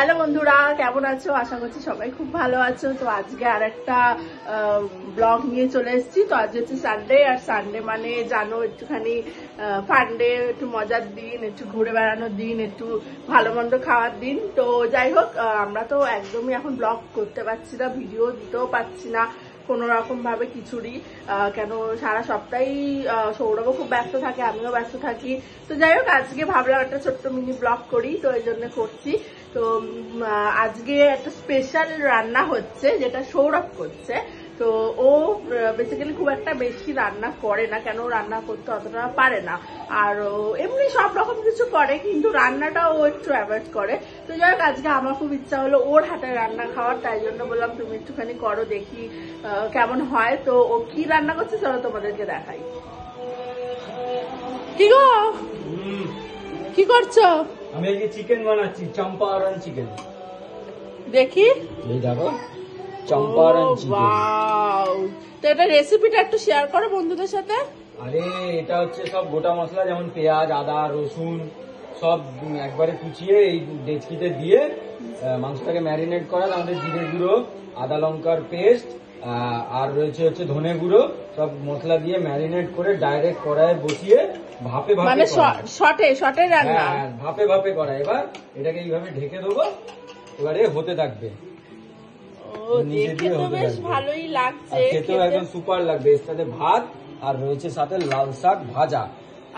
Hello বন্ধুরা, কেমন আছো? আশা করছি সবাই খুব ভালো আছো। তো আজকে আর একটা ব্লগ নিয়ে চলে এসেছি। তো আজ হচ্ছে সানডে আর সানডে মানে জানো, একটুখানি ফান্ডে একটু মজার দিন, একটু ঘুরে বেড়ানোর দিন, একটু ভালো মন্দ খাওয়ার দিন। তো যাই হোক আমরা তো একদমই এখন ব্লগ করতে পারছি না ভিডিও দিতেও পারছি না, কোনো রকম ভাবে কিছুরই। কেন, সারা সপ্তাহেই সৌরভও খুব ব্যস্ত থাকে, আমিও ব্যস্ত থাকি। তো যাই হোক, আজকে ভাবলাম একটা ছোট্ট মিনি ব্লগ করি, তো এই জন্য করছি। তো আজকে একটা স্পেশাল রান্না হচ্ছে যেটা সৌরভ করছে। তো ও বেসিক্যালি খুব একটা বেশি রান্না করে না কেন রান্না করতে অতটা পারে না। আর এমনি সব রকম কিছু করে কিন্তু রান্নাটা ও একটু অ্যাভয়েড করে। তো যাই হোক আজকে আমার খুব ইচ্ছা হলো ওর হাতে রান্না খাওয়ার তাই জন্য বললাম তুমি একটুখানি করো দেখি কেমন হয়। তো ও কি রান্না করছে চলো তোমাদেরকে দেখাই। কি গো? কি করছ? আমি আজকে চিকেন বানাচ্ছি চম্পারন চিকেন দেখি। এই দেখো চম্পারন চিকেন wow! তো এটা রেসিপিটা একটু শেয়ার করো বন্ধুদের সাথে। আরে এটা হচ্ছে সব গোটা মশলা যেমন পেঁয়াজ আদা রসুন সব একবারে কুচিয়ে এই ডেচকিতে দিয়ে মাংসটাকে ম্যারিনেট করা আমাদের জিরে গুঁড়ো আদা লঙ্কার পেস্ট আর রয়েছে হচ্ছে ধনে গুঁড়ো সব মশলা দিয়ে ম্যারিনেট করে ডাইরেক্ট কড়াইয়ে বসিয়ে ভাপে ভাপে মানে করা। শর্টে শর্টে রান্না? হ্যাঁ, হ্যাঁ, ভাপে ভাপে করা। এবার এটাকে এইভাবে ঢেকে দেবো এবারে হতে থাকবে। ও নিজে দেখে দিয়ে তো হতে বেশ থাকবে। ভালোই লাগছে খেতেও একদম সুপার লাগবে। এর সাথে ভাত আর রয়েছে সাথে লাল শাক ভাজা।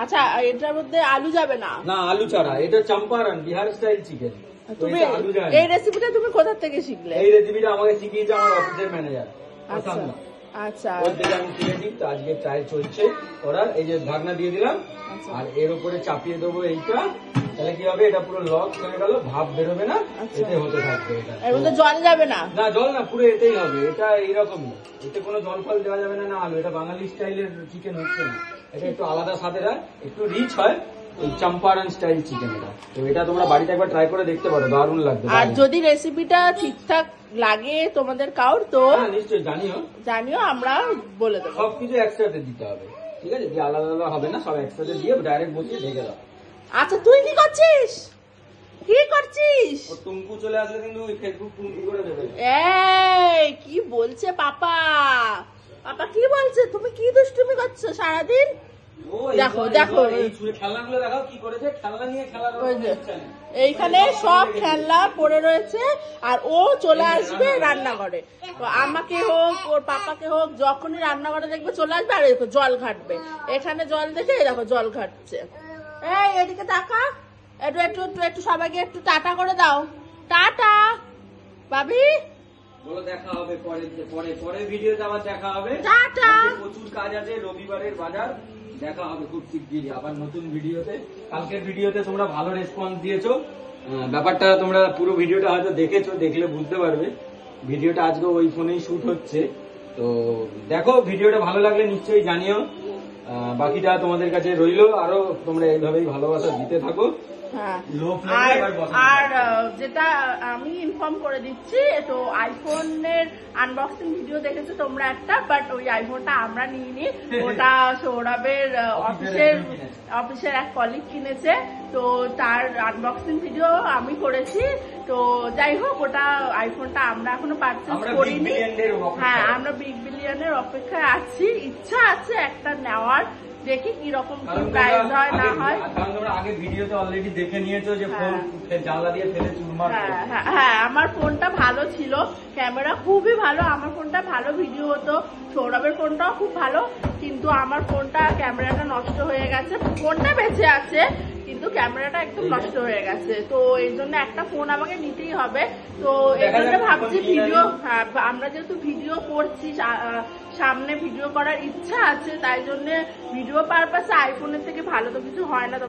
আচ্ছা এটার মধ্যে আলু যাবে না? না আলু ছাড়া। এটা চম্পারন বিহার স্টাইল চিকেন তুমি এই রেসিপিটা তুমি কোথা থেকে শিখলে? এই রেসিপিটা আমাকে শিখিয়েছে আমার অফিসের ম্যানেজার আচ্ছা আচ্ছা। ওর থেকে আমি শিখেছি তো আজকে ট্রাই চলছে করার। এই যে ঢাকনা দিয়ে দিলাম। আচ্ছা। আর এর উপরে চাপিয়ে দেবো এইটা। তাহলে কি হবে? এটা পুরো লক হয়ে গেল ভাব বেরোবে না। এতে হতে থাকবে এটা। এর মধ্যে জল যাবে না? না জল না পুরো এটাই হবে। এটা এইরকমই এতে কোনো জল ফল দেওয়া যাবে না না আলু। এটা বাঙালি স্টাইলের চিকেন হচ্ছে না। এটা একটু আলাদা স্বাদের হয় একটু রিচ হয়। চম্পারন স্টাইল চিকেন এটা। তো এটা তোমরা বাড়িতে একবার ট্রাই করে দেখতে পারো দারুণ লাগবে আর যদি রেসিপিটা ঠিকঠাক লাগে তোমাদের কাউর তো হ্যাঁ নিশ্চয়ই জানিও। জানিও আমরা বলে দেবো। সবকিছু একসাথে দিতে হবে ঠিক আছে? দিয়ে আলাদা আলাদা হবে না সব একসাথে দিয়ে ডাইরেক্ট বসিয়ে ঢেকে দাও। আচ্ছা তুই কি করছিস? কি করছিস? টুঙ্কু চলে আসলে কিন্তু ফেসবুক টুঙ্কু করে দেবে। এই কি বলছে পাপা? পাপা কি বলছে? তুমি কি দুষ্টুমি করছ সারাদিন? দেখো, দেখো। এইখানে সব খেলনা পড়ে রয়েছে আর ও চলে আসবে রান্নাঘরে। তো আমাকে হোক ওর পাপাকে হোক যখনই রান্নাঘরে দেখবে চলে আসবে আর দেখো জল ঘাটবে। এখানে জল দেখে দেখো জল ঘাটছে। এই এদিকে তাকা। একটু একটু একটু একটু সবাইকে একটু টাটা করে দাও। টাটা। বলো দেখা হবে পরে পরে পরে ভিডিওতে আবার দেখা হবে। টাটা। প্রচুর কাজ আছে রবিবারের বাজার। দেখা হবে খুব শিগগিরই। আবার নতুন ভিডিওতে। কালকের ভিডিওতে তোমরা ভালো রেসপন্স দিয়েছ। ব্যাপারটা তোমরা পুরো ভিডিওটা হয়তো দেখেছ, দেখলে বুঝতে পারবে। ভিডিওটা আজকে ওই ফোনেই শুট হচ্ছে। তো দেখো, ভিডিওটা ভালো লাগলে নিশ্চয়ই জানিও। বাকিটা তোমাদের কাছে রইল। আরও তোমরা এইভাবেই ভালোবাসা দিতে থাকো। হ্যাঁ। আর যেটা আমি ইনফর্ম করে দিচ্ছি তো আইফোনের আনবক্সিং ভিডিও দেখেছ তোমরা একটা বাট ওই আইফোনটা আমরা নিইনি। ওটা সৌরভের অফিসের অফিসের এক কলিগ কিনেছে। তো তার আনবক্সিং ভিডিও আমি করেছি। তো যাই হোক ওটা আইফোনটা আমরা এখনও পারচেস করিনি। হ্যাঁ আমরা বিগ বিলিয়নের অপেক্ষায় আছি। ইচ্ছা আছে একটা নেওয়ার। দেখি কি রকম কি প্রাইস হয় না হয়। কারণ তোমরা আগে ভিডিওতে অলরেডি দেখে নিয়েছো যে ফোন হ্যাঁ। জানলা দিয়ে ফেলে চুরমার হ্যাঁ হ্যাঁ, হ্যাঁ আমার ফোনটা ভালো ছিল। ক্যামেরা খুবই ভালো। আমার ফোনটা ভালো ভিডিও হতো। সৌরভের ফোনটাও খুব ভালো। কিন্তু আমার ফোনটা ক্যামেরাটা নষ্ট হয়ে গেছে। ফোনটা বেঁচে আছে। কিন্তু ক্যামেরাটা একদম নষ্ট হয়ে গেছে। তো এই জন্য একটা ফোন আমাকে নিতেই হবে। তো এই জন্য ভাবছি ভিডিও হ্যাঁ। আমরা যেহেতু ভিডিও করছি সামনে ভিডিও করার ইচ্ছা আছে তাই জন্য ভিডিও পারপাসে আইফোনের থেকে ভালো তো কিছু হয় না।